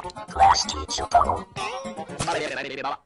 快点，小动物！来这边，来，